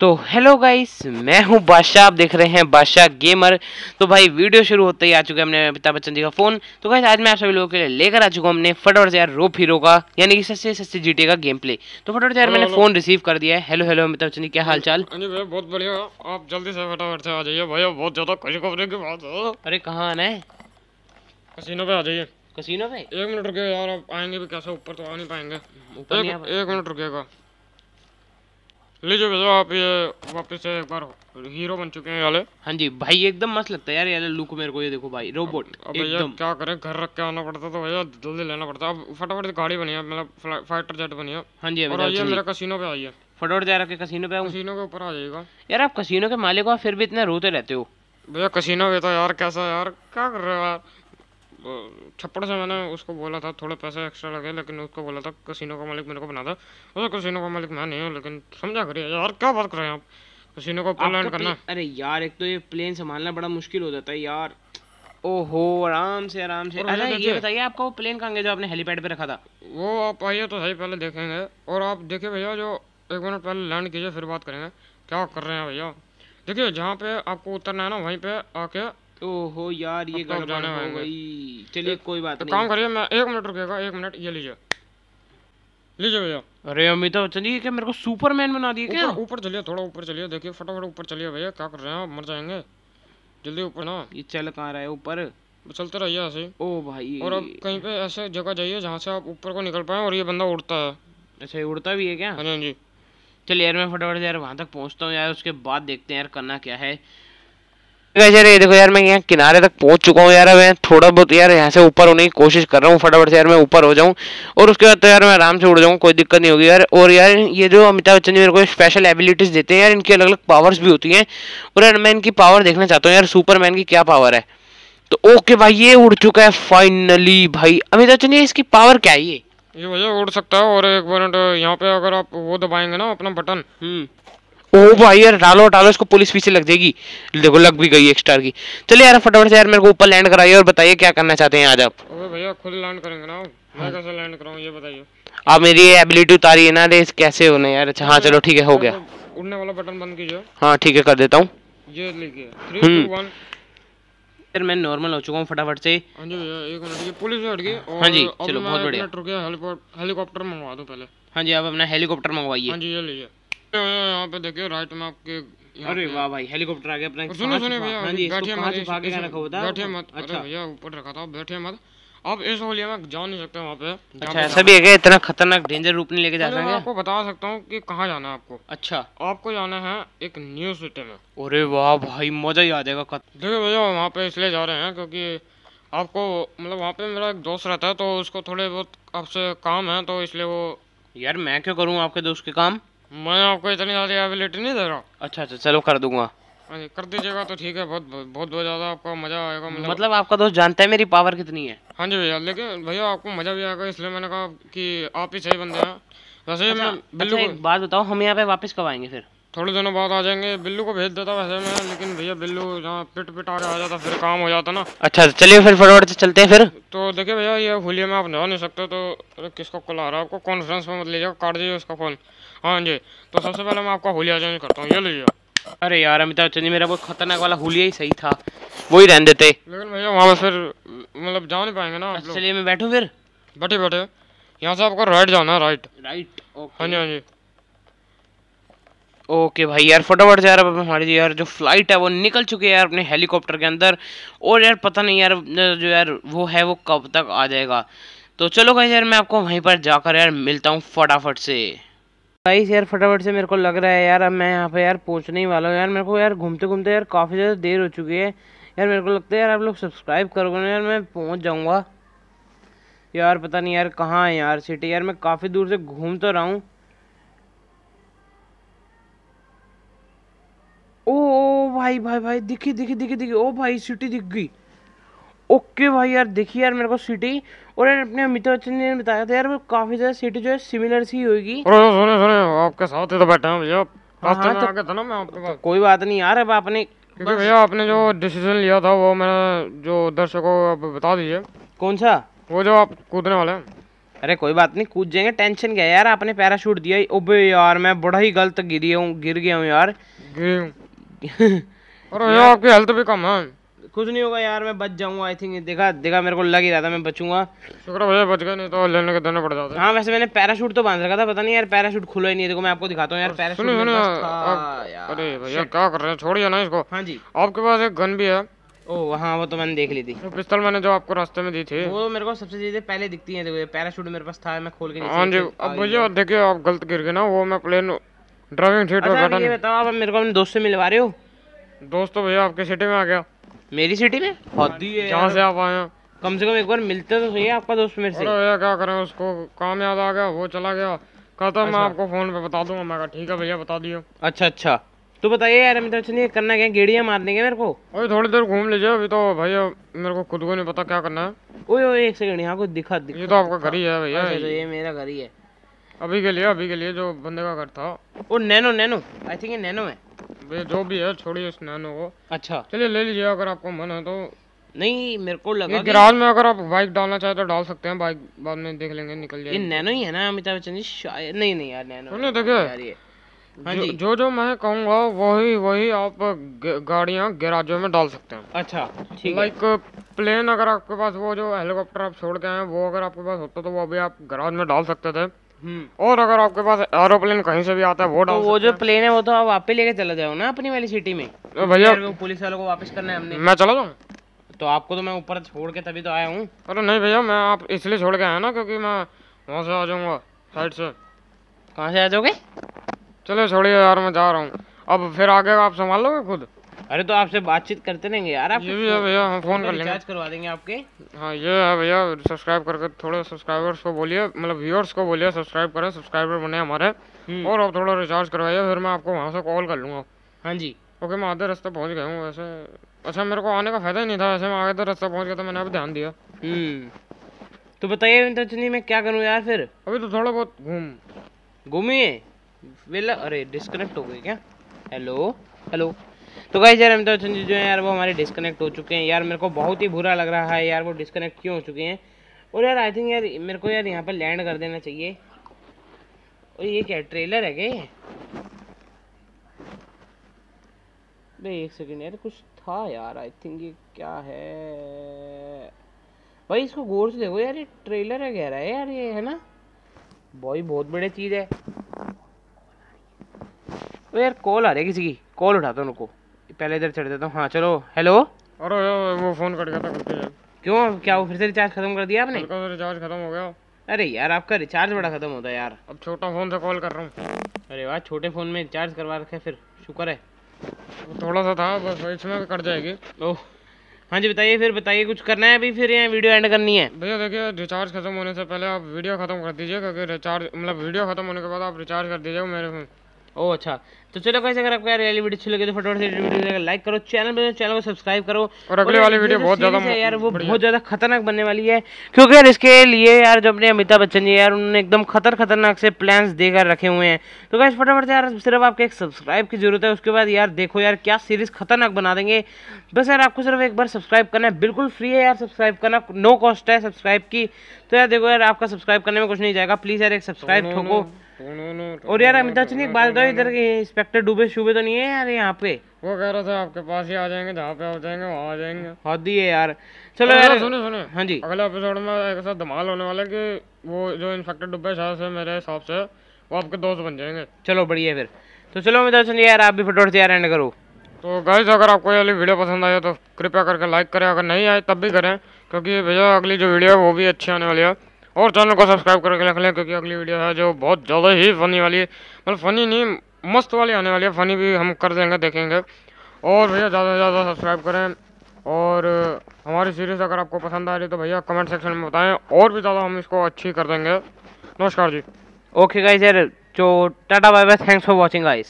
तो hello guys मैं हूँ बादशाह आप देख रहे हैं बादशाह गेमर तो भाई वीडियो शुरू होते ही आ चुका है हमने अमिताभ बच्चन जी का फ़ोन तो गाइस आज मैं आप सभी लोगों के लिए लेकर आ चुका हूँ हमने फटाफट यार रोप हीरो का यानी कि सस्ते सस्ते जीटी का गेम प्ले तो फटाफट यार मैंने फ़ोन रिसीव कर दिया है। हेलो हेलो अमिताभ बच्चन जी क्या हाल चाल हाँ भैया बहुत बढ़िया आप जल्दी से फटाफट से आ जाइए भैया बहुत ज़्यादा खुशखबरी की बात है। अरे कहाँ आना है? कसीनो पे आ जाइए। कसीनो पे? एक मिनट रुकिए यार आप आएँगे भी कैसे? ऊपर तो आ नहीं पाएँगे। एक, मिनट रुकिएगा। लीजिए भैया आप ये वापस से एक बार हीरो बन चुके हैं ये वाले हाँ जी भाई एकदम मस्त लगता है यार ये लुक मेरे को ये देखो भाई रोबोट अब भैया क्या करें घर रख के आना पड़ता तो भैया जल्दी लेना पड़ता अब फटाफट से गाड़ी बनी है मतलब फाइटर जेट बनी है। हाँ जी और आइए जी मेरे कसीनो पे आइए। फटाफट से यार आपके कसीनो पे कसीनो के ऊपर आ जाइएगा। यार आप कसीनो के मालिक हो फिर भी इतना रोते रहते हो। भैया कसीनो पे तो यार कैसा यार क्या कर रहे हो यार छप्पड़ से मैंने उसको बोला था थोड़े पैसे एक्स्ट्रा लगे लेकिन उसको बोला था कसीनो का मालिक मेरे को बना था उसे कसीनो का मालिक मैं नहीं हूँ लेकिन समझा करिए यार क्या बात कर रहे हैं आप? कसीनो को आपका करना। अरे यार एक तो ये प्लेन संभालना बड़ा मुश्किल हो जाता है यार। ओहो आराम से आराम से। अरे ये बताइए आपका वो प्लेन कहाँ गया जो आपने हेलीपैड पे रखा था? वो आप आइए तो सही पहले देखेंगे। और आप देखिए भैया जो एक मिनट पहले लैंड कीजिए फिर बात करेंगे। क्या कर रहे हैं भैया? देखिए जहाँ पे आपको उतरना है ना वहीं पे आके ओहो यार ये गड़बड़ हो गई। चलिए कोई बात तो नहीं। काम करिए मैं एक मिनट रुकेगा एक मिनट ये लीजिए। लीजिए भैया। अरे अमिताभ बच्चन जी क्या मेरे को सुपरमैन बना दिए क्या? ऊपर ऊपर चलिए थोड़ा ऊपर चलिए देखिए फटाफट ऊपर चलिए भैया क्या कर रहे हैं मर जाएँगे। जल्दी ऊपर ना। ये चल कहाँ रहा है ऊपर? चलते रहिए ऐसे ओ भाई। और अब कहीं पे ऐसे जगह जाइए जहाँ से आप ऊपर को निकल पाए और ये बंदा उड़ता है। अच्छा उड़ता भी है क्या? हाँ जी हाँ चलिए यार मैं फटाफट यार वहाँ तक पहुँचता हूँ यार उसके बाद देखते हैं यार करना क्या है। यार ये देखो यार मैं यहाँ किनारे तक पहुँच चुका हूँ यार अब मैं थोड़ा बहुत यार यहाँ से ऊपर होने की कोशिश कर रहा हूँ फटाफट से यार मैं ऊपर हो जाऊँ और उसके बाद तो यार मैं आराम से उड़ जाऊँ कोई दिक्कत नहीं होगी यार। और यार ये जो अमिताभ बच्चन जी मेरे को स्पेशल एबिलिटीज देते हैं यार इनकी अलग अलग पावर्स भी होती हैं। और यार मैं इनकी पावर देखना चाहता हूँ यार सुपरमैन की क्या पावर है? तो ओके भाई ये उड़ चुका है फाइनली भाई। अमिताभ बच्चन जी इसकी पावर क्या है ये? ये भैया उड़ सकता है और एक मिनट यहाँ पे अगर आप वो दबाएँगे ना अपना बटन हम्म। ओ भाई यार डालो डालो इसको पुलिस पीछे लग जाएगी। देखो लग भी गई एक स्टार की। चलिए यार फटाफट से यार मेरे को ऊपर लैंड कराइए और बताइए क्या करना चाहते हैं आज आप। अबे भैया खुद लैंड करेंगे ना मैं कैसे लैंड कराऊँ ये बताइए। आप मेरी ये एबिलिटी उतारी है ना रेस कैसे होने यार। अच्छा हाँ चलो ठीक है हो गया। उड़ने वाला बटन बंद कीजिए। हाँ ठीक है कर देता हूँ। ये लिखिए थ्री हम्म। मैं नॉर्मल हो चुका हूँ फटाफट से। हाँ जी भैया एक मिनट ये पुलिस हट गई और हाँ जी, चलो, बहुत बढ़िया। हेलीकॉप्टर मंगवा दूँ पहले। हाँ जी आप अपना हेलीकॉप्टर मंगवाइए। हाँ जी ये लीजिए। यहाँ पे देखिए राइट में आपके अरे वाह भाई हेलीकॉप्टर आ गया अपना सुनो सुनो भैया हाँ मत अरे अच्छा। भैया ऊपर रखा था बैठिए मत। आप इस होलिया में जा नहीं सकते वहाँ पे। अच्छा ऐसा भी है क्या? इतना खतरनाक डेंजर रूप नहीं लेके जा है। आपको बता सकता हूँ कि कहाँ जाना है आपको। अच्छा। आपको जाना है एक न्यू सिटी में। अरे वाह भाई मज़ा ही आ जाएगा देखिए भैया वहाँ पे इसलिए जा रहे हैं क्योंकि आपको मतलब वहाँ पे मेरा एक दोस्त रहता है तो उसको थोड़े बहुत आपसे काम है तो इसलिए वो यार मैं क्यों करूँ आपके दोस्त के काम? मैं आपको इतनी ज़्यादा एबिलिटी नहीं दे रहा। अच्छा अच्छा चलो कर दूँगा। हाँ कर दीजिएगा तो ठीक है बहुत बहुत बहुत ज़्यादा आपको मज़ा आएगा मतलब मतलब आपका दोस्त जानता है मेरी पावर कितनी है? हाँ जी भैया लेकिन भैया आपको मज़ा भी आएगा इसलिए मैंने कहा कि आप ही सही बंदे हैं। वैसे अच्छा, मैं बिल्लू अच्छा एक बात बताओ हम यहाँ पे वापस कब आएँगे फिर? थोड़े दिनों बाद आ जाएँगे। बिल्लू को भेज देता वैसे मैं लेकिन भैया बिल्लू जहाँ पिट पिट आगे आ जाता फिर काम हो जाता ना। अच्छा चलिए फिर फटाफट से चलते हैं फिर। तो देखिए भैया ये होलिया में आप जा नहीं सकते तो किसका कॉल आ रहा है? आपको कॉन्फ्रेंस में मत लीजिएगा काट दीजिए उसका फ़ोन हाँ जी तो सबसे पहले मैं आपका होलिया चेंज करता हूँ ये लीजिए अरे यार अमिताभ जी मेरा वो खतरनाक वाला हुलिया ही सही था वो ही रहने देते। लेकिन भैया वहाँ पे फिर मतलब जा नहीं पाएँगे ना चलिए मैं बैठूं फिर। बैठे बैठे। यहाँ से आपको राइट जाना है राइट राइट हाँ जी हाँ जी। ओके भाई यार, फटाफट यार अब हमारी यार जो फ़्लाइट है वो निकल चुकी है यार अपने हेलीकॉप्टर के अंदर। और यार पता नहीं यार जो यार वो है वो कब तक आ जाएगा। तो चलो गाइस यार, मैं आपको वहीं पर जाकर यार मिलता हूँ फटाफट से। गाइस यार, फटाफट से मेरे को लग रहा है यार, अब मैं यहाँ पे यार पहुँचने ही वाला हूँ। यार मेरे को यार घूमते घूमते यार काफ़ी ज़्यादा देर हो चुकी है। यार मेरे को लगता है यार आप लोग सब्सक्राइब करोगे ना यार, मैं पहुँच जाऊँगा। यार पता नहीं यार कहाँ है यार सिटी यार मैं काफ़ी दूर से घूम तो रहा हूँ। ओ ओ भाई भाई भाई दिखी दिखी दिखी दिखी। ओ भाई सिटी दिख गई। ओके भाई यार देखिए यार मेरे को सिटी और यार अपने अमिताभ बच्चन ने बताया था यार वो काफ़ी ज़्यादा सिटी जो है सिमिलर सी होगी आपके साथ ही तो बैठे हैं भैया। हाँ, तो- था ना मैं आपके पास। कोई बात नहीं यार अब आपने क्योंकि भैया आपने जो डिसीज़न लिया था वो मैंने जो दर्शकों को बता दीजिए। कौन सा? वो जो आप कूदने वाले हैं। अरे कोई बात नहीं कूद जाएँगे टेंशन क्या है यार आपने पैराशूट दिया ओबे यार मैं बड़ा ही गलत गिरी हूँ गिर गया हूँ यार। गिरी हूँ। अरे भैया आपकी हेल्थ भी कम है। कुछ नहीं होगा यार मैं बच जाऊँगा आई थिंक देखा देखा मेरे को लग ही रहा था मैं बचूँगा। शुक्र भैया बच गए नहीं तो लेने के देने पड़ जाते। हाँ वैसे मैंने पैराशूट तो बाँध रखा था पता नहीं यार पैराशूट खुला ही नहीं देखो मैं आपको दिखाता हूँ यार पैराशूट यार अरे भैया क्या कर रहे हैं? छोड़िए ना इसको। हाँ जी। आपके पास एक गन भी है। ओ हाँ वो तो मैंने देख ली थी। वो पिस्तौल मैंने जो आपको रास्ते में दी थी। वो मेरे को सबसे चीज़ें पहले दिखती है देखो ये पैराशूट मेरे पास था मैं खोल के हाँ जी अब भैया देखिए आप गलत गिर गए ना वो मैं प्लेन ड्राइविंग सीट पर अच्छा बैठा ये बताओ आप मेरे को अपने दोस्त से मिलवा रहे हो? नहीं दोस्त तो भैया आपके सिटी में आ गया। मेरी सिटी में? हद है जहाँ से आप आए हैं। कम से कम एक बार मिलते तो सही है आपका दोस्त मेरे से। भैया क्या करें उसको काम याद आ गया वो चला गया। कहता मैं आपको फ़ोन पे बता दूँगा मैं कहा ठीक है भैया बता दियो। अच्छा अच्छा। तो बताइए यार अमिताभ बच्चन ये करना क्या? गेड़ियाँ मार देंगे मेरे को? अभी थोड़ी देर घूम लीजिए अभी तो भैया मेरे को खुद को नहीं पता क्या करना है। ओए ओए एक सेकंड यहाँ कुछ दिखा दिखा। ये तो आपका घर ही है भैया। अच्छा, अच्छा, ये मेरा घर ही है। अभी के लिए अभी के लिए जो बंदे का घर था। वो नैनो नैनो आई थिंक ये नैनो है। भैया जो भी है छोड़िए उस नैनो को। अच्छा। चलिए ले लीजिए अगर आपको मन है तो। नहीं मेरे को लगा गिराज में अगर आप बाइक डालना चाहे तो डाल सकते हैं बाइक बाद में देख लेंगे निकल ये नैनो ही है ना अमिताभ बच्चन जी? शायद नहीं नहीं यार नैनो सुनिए देखिए। हाँ जो, जी। जो मैं कहूँगा वही वही आप गाड़ियाँ गैराजों में डाल सकते हैं। अच्छा ठीक है। लाइक प्लेन अगर आपके पास वो जो हेलीकॉप्टर आप छोड़ के आए हैं वो अगर आपके पास होता तो वो अभी आप गैराज में डाल सकते थे। और अगर आपके पास एरोप्लेन कहीं से भी आता है वो तो वो जो प्लेन है वो तो आप पे लेके चला जाओ ना अपनी वाली सिटी में। हैं। भैया पुलिस वालों को वापस करना है हमने। मैं चला जाऊँ? तो आपको तो मैं ऊपर छोड़ के तभी तो आया हूँ। अरे नहीं भैया मैं आप इसलिए छोड़ के आया ना क्योंकि मैं वहाँ से आ जाऊँगा साइड से। कहाँ से आ जाओगे? चलो छोड़िए यार मैं जा रहा हूँ। अब फिर आगे आप संभाल लोगे खुद? अरे तो आपसे बातचीत करते रहेंगे यार आप ये भी है भैया हम फ़ोन कर लेंगे। रिचार्ज करवा देंगे आपके। हाँ ये है भैया सब्सक्राइब करके थोड़े सब्सक्राइबर्स को बोलिए मतलब व्यूअर्स को बोलिए सब्सक्राइब करें सब्सक्राइबर बने हमारे। हम्म। और आप थोड़ा रिचार्ज करवाइए फिर मैं आपको वहाँ से कॉल कर लूँगा। हाँ जी। ओके मैं आधे रास्ते पहुँच गया हूँ वैसे। अच्छा मेरे को आने का फ़ायदा ही नहीं था वैसे मैं आधे रास्ता पहुँच गया तो मैंने अभी ध्यान दिया। हम्म। तो बताइए बच्चन मैं क्या करूँ यार फिर? अभी तो थोड़ा बहुत घूम। घूमिए। वेला अरे डिस्कनेक्ट हो गई क्या? हेलो हेलो तो गाइस यार अमिताभ बच्चन जी जो है, यार, वो हमारे डिस्कनेक्ट हो चुके हैं। यार, मेरे को बहुत ही बुरा लग रहा है, यार, वो डिस्कनेक्ट क्यों हो चुके हैं? और यार आई थिंक यार, मेरे को, यार, यहाँ पर लैंड कर देना चाहिए। और ये क्या ट्रेलर है क्या? बे एक सेकंड यार, कुछ था यार आई थिंक ये क्या है? भाई, इसको गौर से देखो, यार, ये ट्रेलर है कह रहा है यार, ये है ना? भाई, बहुत बड़ी चीज़ है। यार कॉल आ रही है किसी की। कॉल उठाता उनको पहले इधर चढ़ देता हूँ। हाँ चलो। हेलो अरे वो फ़ोन कट गया था क्यों? क्या वो फिर से रिचार्ज खत्म कर दिया आपने? रिचार्ज खत्म हो गया। अरे यार आपका रिचार्ज बड़ा खत्म होता है यार। अब छोटा फ़ोन से कॉल कर रहा हूँ। अरे वाह छोटे फ़ोन में रिचार्ज करवा रखे फिर। शुक्र है। वो थोड़ा सा था बस इसमें कट जाएगी। ओह। हाँ जी बताइए फिर बताइए कुछ करना है अभी फिर यहाँ वीडियो एंड करनी है? भैया देखिए रिचार्ज खत्म होने से पहले आप वीडियो खत्म कर दीजिए क्योंकि रिचार्ज मतलब वीडियो खत्म होने के बाद आप रिचार्ज कर दीजिएगा मेरे में ओह अच्छा। तो चलो कैसे अगर आपको यार ये वीडियो अच्छी लगे तो फटाफट से वीडियो लाइक करो चैनल पे चैनल को सब्सक्राइब करो। और अगली वाली वीडियो बहुत ज़्यादा है यार वो बहुत ज़्यादा खतरनाक बनने वाली है। क्योंकि यार इसके लिए यार जो अपने अमिताभ बच्चन जी यार उन्होंने एकदम खतर खतरनाक से प्लान्स देकर रखे हुए हैं। तो कैसे फटाफट से यार सिर्फ़ आपके एक सब्सक्राइब की ज़रूरत है उसके बाद यार देखो यार क्या सीरीज़ खतरनाक बना देंगे। बस यार आपको सिर्फ़ एक बार सब्सक्राइब करना है बिल्कुल फ्री है यार सब्सक्राइब करना नो कॉस्ट है सब्सक्राइब की। तो यार देखो यार आपका सब्सक्राइब करने में कुछ नहीं जाएगा प्लीज़ यार एक सब्सक्राइब ठोको। और यार अमिताभ बच्चन एक बात बताओ इधर इंस्पेक्टर डूबे शूबे तो नहीं है यार यहाँ पे? वो कह रहा था आपके पास ही आ जाएँगे जहाँ पे आ जाएँगे वहाँ आ जाएँगे। हद ही है यार। चलो यार सुने सुने। हाँ जी। अगले एपिसोड में एक ऐसा धमाल होने वाला है कि वो जो इंस्पेक्टर डुब्बे शाह से मेरे हिसाब से वो आपके दोस्त बन जाएँगे। चलो बढ़िया फिर। तो चलो अमिताभ बच्चन यार आप भी फटाफट से यार एंड करो। तो गाइस अगर आपको ये वाली वीडियो पसंद हो तो कृपया करके लाइक करें। अगर नहीं आए तब भी करें क्योंकि भैया अगली जो वीडियो है वो भी अच्छी आने वाली है। और चैनल को सब्सक्राइब करके रख लें, क्योंकि अगली वीडियो है जो बहुत ज़्यादा ही फनी वाली है मतलब फनी नहीं, मस्त वाली आने वाली है। फनी भी हम कर देंगे, देखेंगे। और भैया, ज़्यादा से ज़्यादा सब्सक्राइब करें। और हमारी सीरीज़ अगर आपको पसंद आ रही तो भैया कमेंट सेक्शन में बताएँ, और भी ज़्यादा हम इसको अच्छी कर देंगे। नमस्कार जी। ओके गाइस यार, जो tata bye bye thanks for watching guys